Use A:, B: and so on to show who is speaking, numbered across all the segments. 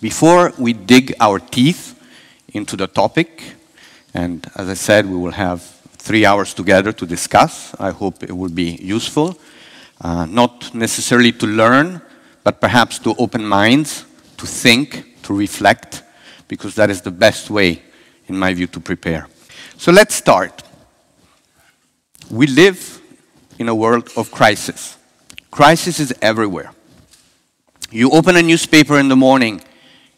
A: Before we dig our teeth into the topic, and as I said, we will have three hours together to discuss. I hope it will be useful, uh, not necessarily to learn, but perhaps to open minds, to think, to reflect, because that is the best way, in my view, to prepare. So let's start. We live in a world of crisis. Crisis is everywhere. You open a newspaper in the morning,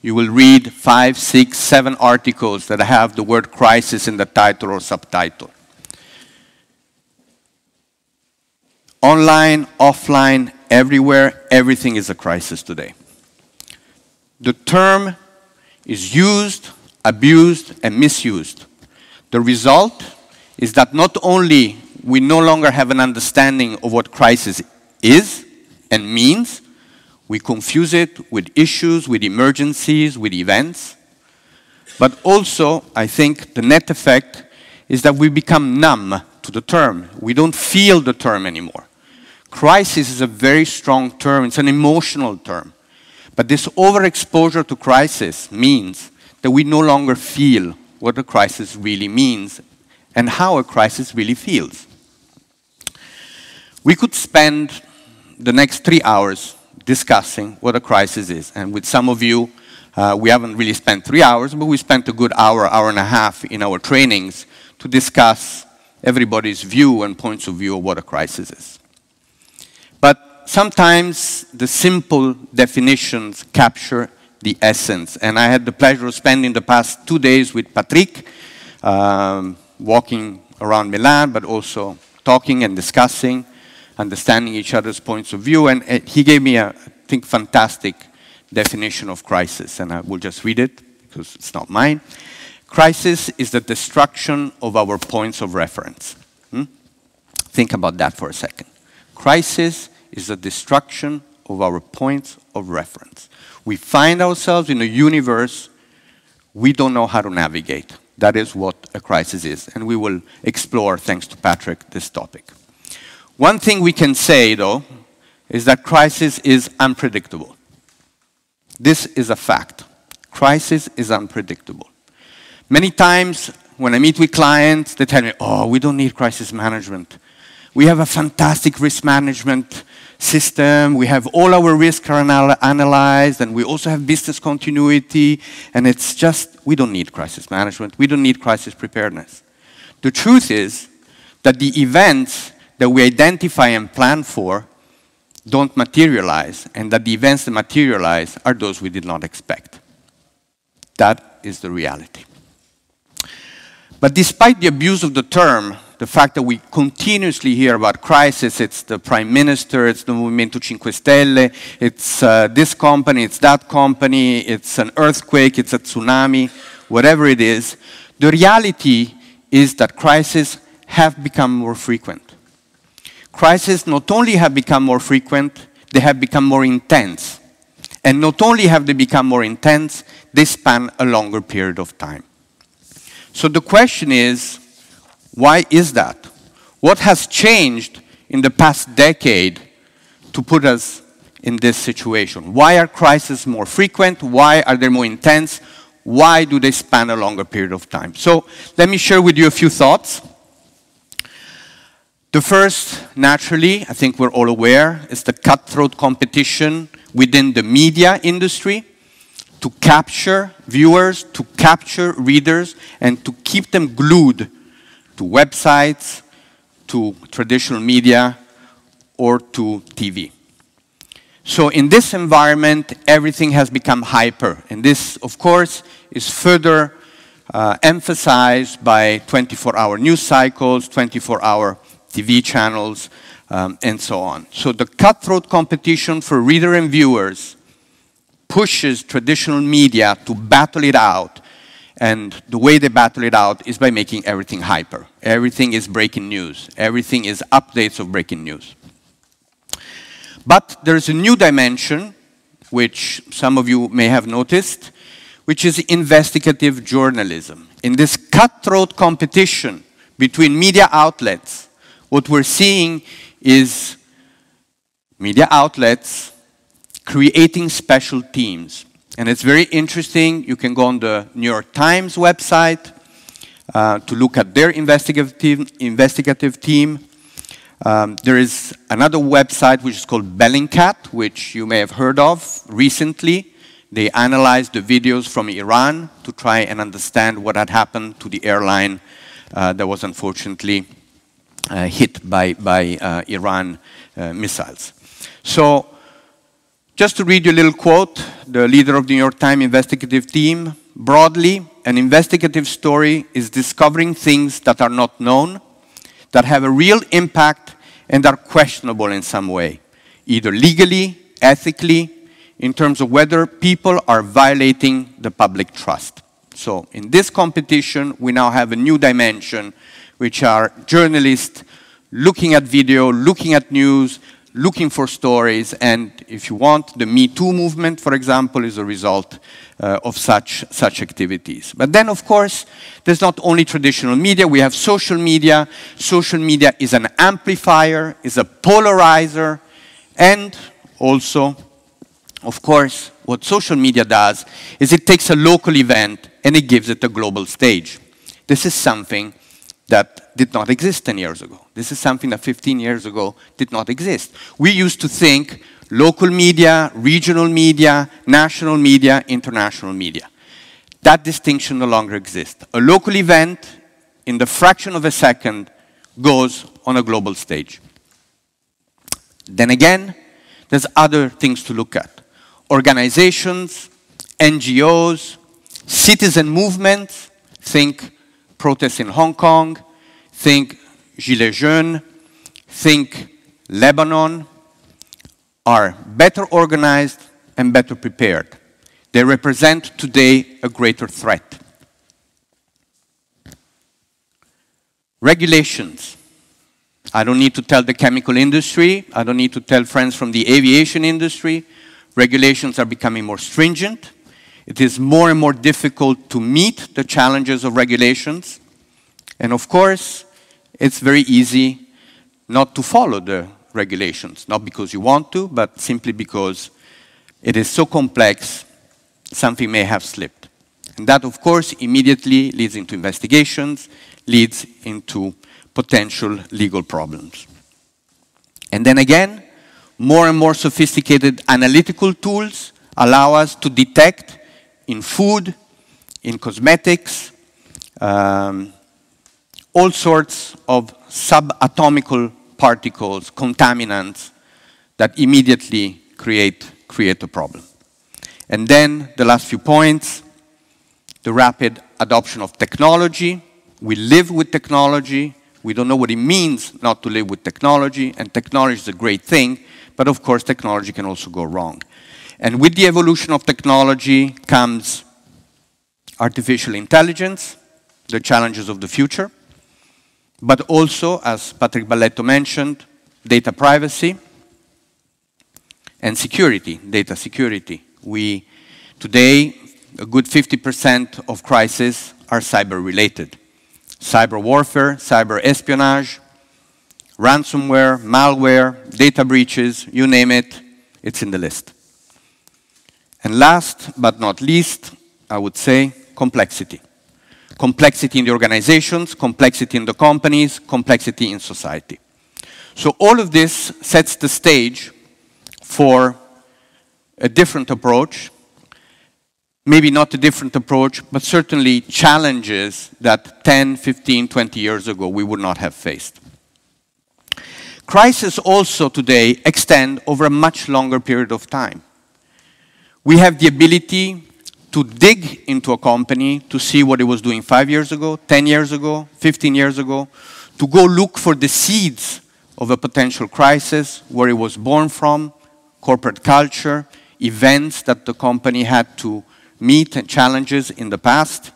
A: you will read five, six, seven articles that have the word crisis in the title or subtitle. Online, offline, everywhere, everything is a crisis today. The term is used, abused, and misused. The result is that not only we no longer have an understanding of what crisis is and means, we confuse it with issues, with emergencies, with events. But also, I think the net effect is that we become numb to the term. We don't feel the term anymore. Crisis is a very strong term, it's an emotional term. But this overexposure to crisis means that we no longer feel what a crisis really means and how a crisis really feels. We could spend the next three hours discussing what a crisis is. And with some of you, uh, we haven't really spent three hours, but we spent a good hour, hour and a half in our trainings to discuss everybody's view and points of view of what a crisis is. But sometimes the simple definitions capture the essence. And I had the pleasure of spending the past two days with Patrick, um, walking around Milan, but also talking and discussing understanding each other's points of view. And uh, he gave me a, I think, fantastic definition of crisis. And I will just read it because it's not mine. Crisis is the destruction of our points of reference. Hmm? Think about that for a second. Crisis is the destruction of our points of reference. We find ourselves in a universe we don't know how to navigate. That is what a crisis is. And we will explore, thanks to Patrick, this topic. One thing we can say, though, is that crisis is unpredictable. This is a fact. Crisis is unpredictable. Many times when I meet with clients, they tell me, oh, we don't need crisis management. We have a fantastic risk management system. We have all our risks are anal analyzed, and we also have business continuity. And it's just, we don't need crisis management. We don't need crisis preparedness. The truth is that the events that we identify and plan for don't materialize, and that the events that materialize are those we did not expect. That is the reality. But despite the abuse of the term, the fact that we continuously hear about crisis, it's the prime minister, it's the Movimento Cinque Stelle, it's uh, this company, it's that company, it's an earthquake, it's a tsunami, whatever it is, the reality is that crises have become more frequent crises not only have become more frequent, they have become more intense. And not only have they become more intense, they span a longer period of time. So the question is, why is that? What has changed in the past decade to put us in this situation? Why are crises more frequent? Why are they more intense? Why do they span a longer period of time? So let me share with you a few thoughts. The first, naturally, I think we're all aware, is the cutthroat competition within the media industry to capture viewers, to capture readers, and to keep them glued to websites, to traditional media, or to TV. So in this environment, everything has become hyper. And this, of course, is further uh, emphasized by 24-hour news cycles, 24-hour TV channels, um, and so on. So the cutthroat competition for reader and viewers pushes traditional media to battle it out. And the way they battle it out is by making everything hyper. Everything is breaking news. Everything is updates of breaking news. But there's a new dimension, which some of you may have noticed, which is investigative journalism. In this cutthroat competition between media outlets, what we're seeing is media outlets creating special teams, And it's very interesting. You can go on the New York Times website uh, to look at their investigative, investigative team. Um, there is another website which is called Bellingcat, which you may have heard of recently. They analyzed the videos from Iran to try and understand what had happened to the airline uh, that was unfortunately hit by, by uh, Iran uh, missiles. So just to read you a little quote, the leader of the New York Times investigative team, broadly, an investigative story is discovering things that are not known, that have a real impact, and are questionable in some way, either legally, ethically, in terms of whether people are violating the public trust. So in this competition, we now have a new dimension, which are journalists looking at video, looking at news, looking for stories, and if you want, the Me Too movement, for example, is a result uh, of such, such activities. But then, of course, there's not only traditional media, we have social media. Social media is an amplifier, is a polarizer, and also, of course, what social media does is it takes a local event and it gives it a global stage. This is something that did not exist 10 years ago. This is something that 15 years ago did not exist. We used to think local media, regional media, national media, international media. That distinction no longer exists. A local event, in the fraction of a second, goes on a global stage. Then again, there's other things to look at. Organizations, NGOs, citizen movements, think protests in Hong Kong, think Gilets jaunes, think Lebanon, are better organized and better prepared. They represent today a greater threat. Regulations. I don't need to tell the chemical industry, I don't need to tell friends from the aviation industry. Regulations are becoming more stringent. It is more and more difficult to meet the challenges of regulations. And of course, it's very easy not to follow the regulations, not because you want to, but simply because it is so complex, something may have slipped. And that, of course, immediately leads into investigations, leads into potential legal problems. And then again, more and more sophisticated analytical tools allow us to detect in food, in cosmetics, um, all sorts of subatomical particles, contaminants, that immediately create, create a problem. And then the last few points, the rapid adoption of technology. We live with technology. We don't know what it means not to live with technology, and technology is a great thing, but of course technology can also go wrong. And with the evolution of technology comes artificial intelligence, the challenges of the future, but also, as Patrick Balletto mentioned, data privacy and security, data security. We, today, a good 50% of crises are cyber-related. Cyber warfare, cyber espionage, ransomware, malware, data breaches, you name it, it's in the list. And last but not least, I would say complexity. Complexity in the organizations, complexity in the companies, complexity in society. So all of this sets the stage for a different approach, maybe not a different approach, but certainly challenges that 10, 15, 20 years ago we would not have faced. Crises also today extend over a much longer period of time. We have the ability to dig into a company to see what it was doing five years ago, 10 years ago, 15 years ago, to go look for the seeds of a potential crisis, where it was born from, corporate culture, events that the company had to meet and challenges in the past.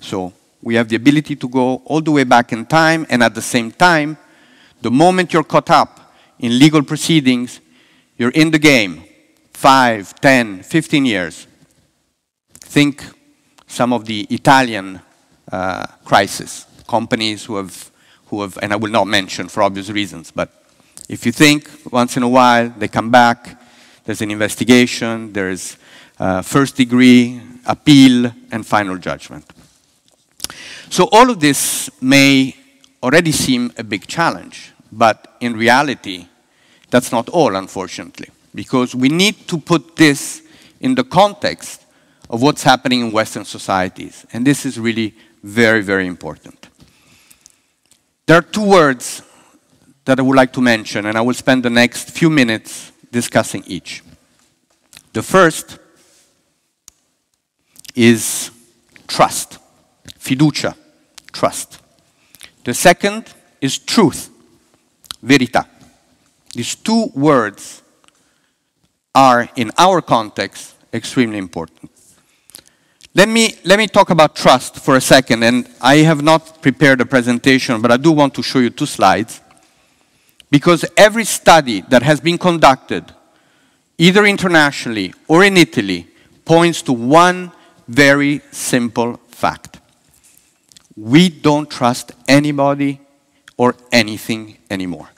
A: So we have the ability to go all the way back in time, and at the same time, the moment you're caught up in legal proceedings, you're in the game, five, 10, 15 years. Think some of the Italian uh, crisis, companies who have, who have, and I will not mention for obvious reasons, but if you think once in a while they come back, there's an investigation, there's uh, first degree, appeal, and final judgment. So all of this may already seem a big challenge, but in reality, that's not all, unfortunately, because we need to put this in the context of what's happening in Western societies. And this is really very, very important. There are two words that I would like to mention, and I will spend the next few minutes discussing each. The first is trust, fiducia, trust. The second is truth, verita. These two words are, in our context, extremely important. Let me, let me talk about trust for a second, and I have not prepared a presentation, but I do want to show you two slides. Because every study that has been conducted, either internationally or in Italy, points to one very simple fact. We don't trust anybody or anything anymore.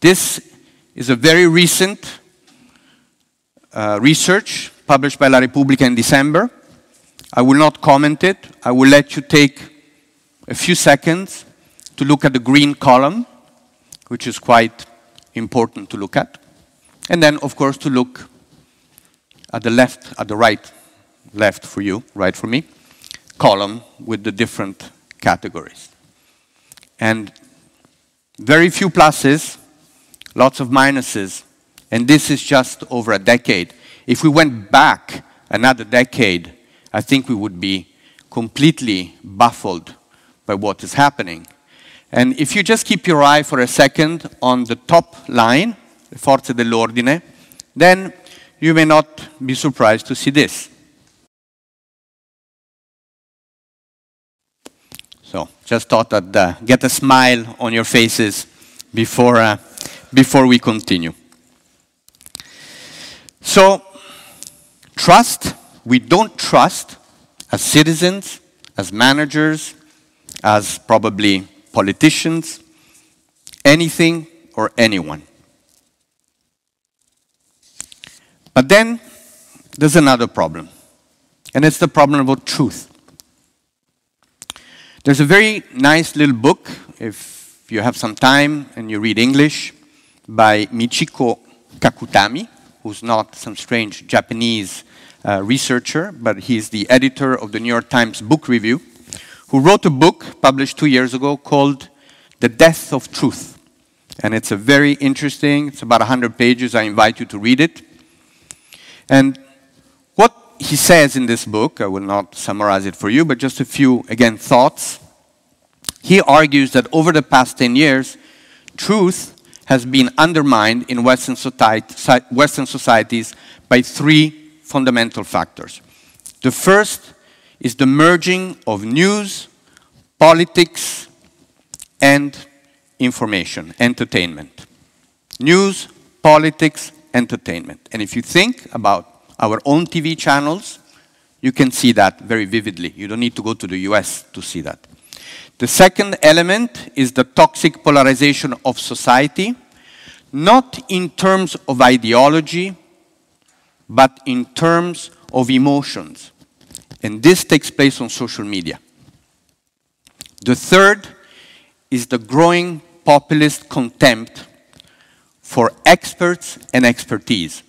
A: This is a very recent uh, research published by La Repubblica in December. I will not comment it. I will let you take a few seconds to look at the green column, which is quite important to look at. And then, of course, to look at the left, at the right, left for you, right for me, column with the different categories. And very few pluses, lots of minuses, and this is just over a decade. If we went back another decade, I think we would be completely baffled by what is happening. And if you just keep your eye for a second on the top line, Forze dell'Ordine, then you may not be surprised to see this. So, just thought I'd uh, get a smile on your faces before, uh, before we continue. So, Trust, we don't trust as citizens, as managers, as probably politicians, anything or anyone. But then there's another problem, and it's the problem about truth. There's a very nice little book, if you have some time and you read English, by Michiko Kakutani who's not some strange Japanese uh, researcher, but he's the editor of the New York Times Book Review, who wrote a book published two years ago called The Death of Truth. And it's a very interesting, it's about 100 pages. I invite you to read it. And what he says in this book, I will not summarize it for you, but just a few, again, thoughts. He argues that over the past 10 years, truth has been undermined in Western, society, Western societies by three fundamental factors. The first is the merging of news, politics, and information, entertainment. News, politics, entertainment. And if you think about our own TV channels, you can see that very vividly. You don't need to go to the US to see that. The second element is the toxic polarization of society, not in terms of ideology, but in terms of emotions. And this takes place on social media. The third is the growing populist contempt for experts and expertise.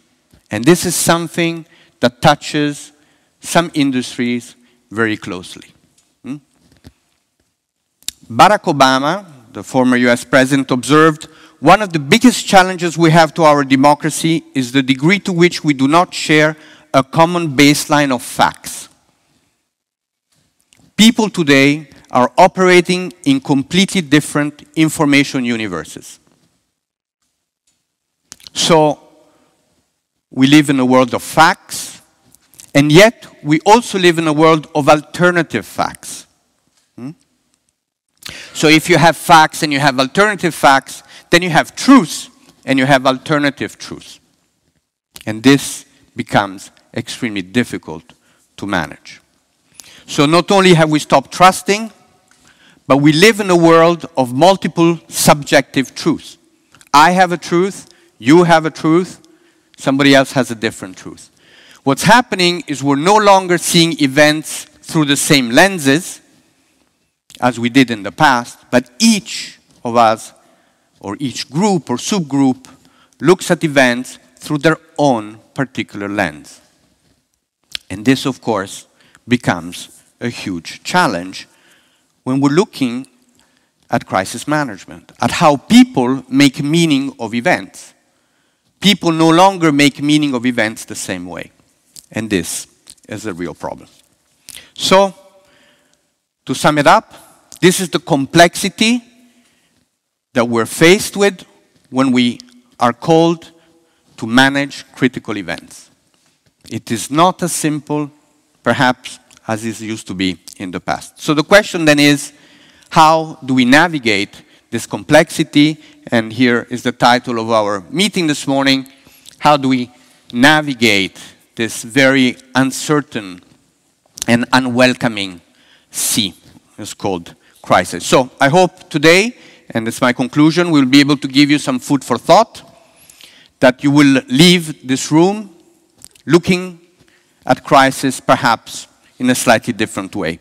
A: And this is something that touches some industries very closely. Barack Obama, the former US president, observed one of the biggest challenges we have to our democracy is the degree to which we do not share a common baseline of facts. People today are operating in completely different information universes. So, we live in a world of facts, and yet we also live in a world of alternative facts. Hmm? So if you have facts and you have alternative facts, then you have truths and you have alternative truths. And this becomes extremely difficult to manage. So not only have we stopped trusting, but we live in a world of multiple subjective truths. I have a truth, you have a truth, somebody else has a different truth. What's happening is we're no longer seeing events through the same lenses as we did in the past, but each of us, or each group or subgroup, looks at events through their own particular lens. And this, of course, becomes a huge challenge when we're looking at crisis management, at how people make meaning of events. People no longer make meaning of events the same way. And this is a real problem. So, to sum it up, this is the complexity that we're faced with when we are called to manage critical events. It is not as simple, perhaps, as it used to be in the past. So the question then is, how do we navigate this complexity? And here is the title of our meeting this morning, How do we navigate this very uncertain and unwelcoming sea? It's called crisis. So I hope today, and it's my conclusion, we'll be able to give you some food for thought, that you will leave this room looking at crisis perhaps in a slightly different way.